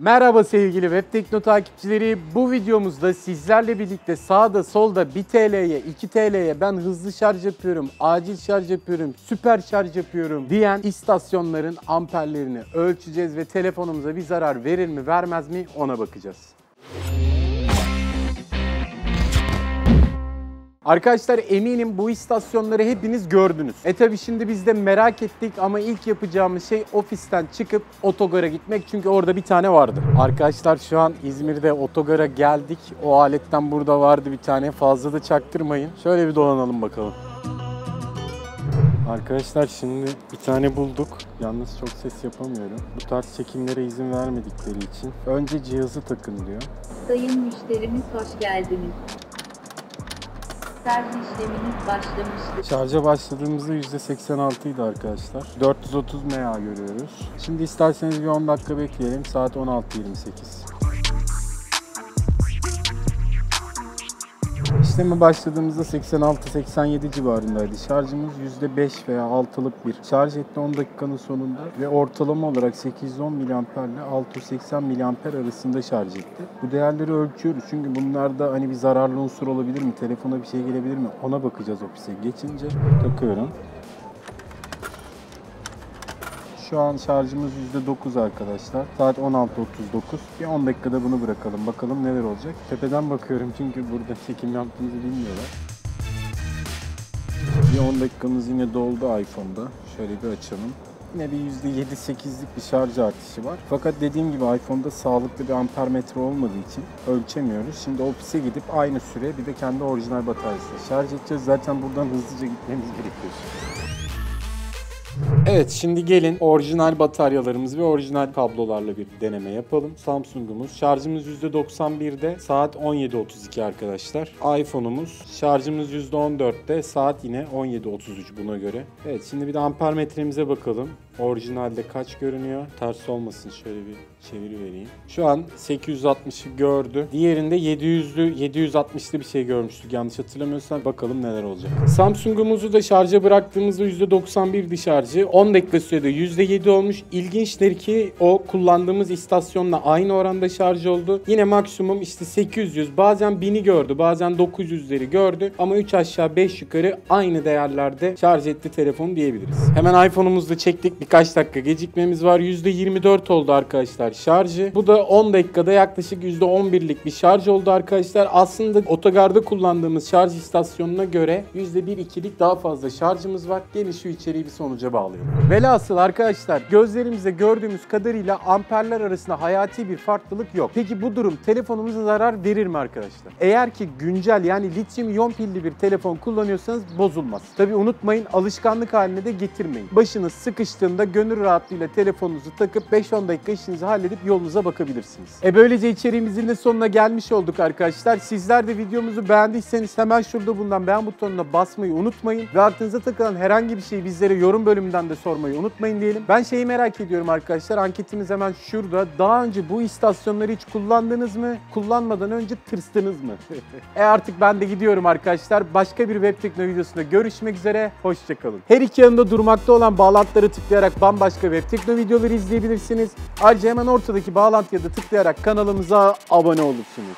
Merhaba sevgili Web Tekno takipçileri. Bu videomuzda sizlerle birlikte sağda solda 1 TL'ye 2 TL'ye ben hızlı şarj yapıyorum, acil şarj yapıyorum, süper şarj yapıyorum diyen istasyonların amperlerini ölçeceğiz ve telefonumuza bir zarar verir mi vermez mi ona bakacağız. Arkadaşlar eminim bu istasyonları hepiniz gördünüz. E tabi şimdi biz de merak ettik ama ilk yapacağımız şey ofisten çıkıp otogara gitmek çünkü orada bir tane vardı. Arkadaşlar şu an İzmir'de otogara geldik. O aletten burada vardı bir tane. Fazla da çaktırmayın. Şöyle bir dolanalım bakalım. Arkadaşlar şimdi bir tane bulduk. Yalnız çok ses yapamıyorum. Bu tarz çekimlere izin vermedikleri için. Önce cihazı takın diyor. Sayın müşterimiz hoş geldiniz. Şarj işleminiz başlamıştır. Şarja başladığımızda %86 idi arkadaşlar. 430 mAh görüyoruz. Şimdi isterseniz bir 10 dakika bekleyelim. Saat 16.28. İşleme başladığımızda 86-87 civarındaydı. Şarjımız %5 veya 6'lık bir şarj etti 10 dakikanın sonunda ve ortalama olarak 810 mAh ile 680 mAh arasında şarj etti. Bu değerleri ölçüyoruz çünkü bunlarda hani bir zararlı unsur olabilir mi, telefona bir şey gelebilir mi ona bakacağız ofise geçince. Takıyorum. Şu an şarjımız %9 arkadaşlar. Saat 16.39. Bir 10 dakikada bunu bırakalım. Bakalım neler olacak. Tepeden bakıyorum çünkü burada çekim yaptığımızı bilmiyorlar. Bir 10 dakikamız yine doldu iPhone'da. Şöyle bir açalım. Yine bir %7-8'lik bir şarj artışı var. Fakat dediğim gibi iPhone'da sağlıklı bir ampermetre olmadığı için ölçemiyoruz. Şimdi ofise gidip aynı süre bir de kendi orijinal bataryasıyla şarj edeceğiz. Zaten buradan hızlıca gitmemiz gerekiyor. Evet şimdi gelin orijinal bataryalarımız ve orijinal kablolarla bir deneme yapalım. Samsung'umuz şarjımız %91'de saat 17.32 arkadaşlar. iPhone'umuz şarjımız %14'te saat yine 17.33 buna göre. Evet şimdi bir de ampermetremize bakalım. Orijinalde kaç görünüyor? Ters olmasın şöyle bir çeviri vereyim. Şu an 860'ı gördü. Diğerinde 700'lü 760'lı bir şey görmüştük yanlış hatırlamıyorsam. Bakalım neler olacak. Samsung'umuzu da şarja bıraktığımızda %91'di şarjı. 10 dakika sürede %7 olmuş. İlginçtir ki o kullandığımız istasyonla aynı oranda şarj oldu. Yine maksimum işte 800 bazen 1000'i gördü bazen 900'leri gördü. Ama 3 aşağı 5 yukarı aynı değerlerde şarj etti telefon diyebiliriz. Hemen iPhone'umuzu da çektik. Birkaç dakika gecikmemiz var. %24 oldu arkadaşlar şarjı. Bu da 10 dakikada yaklaşık %11'lik bir şarj oldu arkadaşlar. Aslında otogarda kullandığımız şarj istasyonuna göre %1-2'lik daha fazla şarjımız var. Gelin şu içeriği bir sonuca bağlayalım. Velhasıl arkadaşlar gözlerimizde gördüğümüz kadarıyla amperler arasında hayati bir farklılık yok. Peki bu durum telefonumuza zarar verir mi arkadaşlar? Eğer ki güncel yani lityum iyon pilli bir telefon kullanıyorsanız bozulmaz. Tabi unutmayın alışkanlık haline de getirmeyin. Başınız sıkıştığında gönül rahatlığıyla telefonunuzu takıp 5-10 dakika işinizi halledip yolunuza bakabilirsiniz. E böylece içeriğimizin de sonuna gelmiş olduk arkadaşlar. Sizler de videomuzu beğendiyseniz hemen şurada bulunan beğen butonuna basmayı unutmayın. Ve aklınıza takılan herhangi bir şeyi bizlere yorum bölümünden de sormayı unutmayın diyelim. Ben şeyi merak ediyorum arkadaşlar. Anketimiz hemen şurada. Daha önce bu istasyonları hiç kullandınız mı? Kullanmadan önce tırstınız mı? e artık ben de gidiyorum arkadaşlar. Başka bir web tekno videosunda görüşmek üzere. Hoşçakalın. Her iki yanında durmakta olan bağlantıları tıklayarak bambaşka web tekno videoları izleyebilirsiniz. Ayrıca hemen ortadaki bağlantıya da tıklayarak kanalımıza abone olursunuz.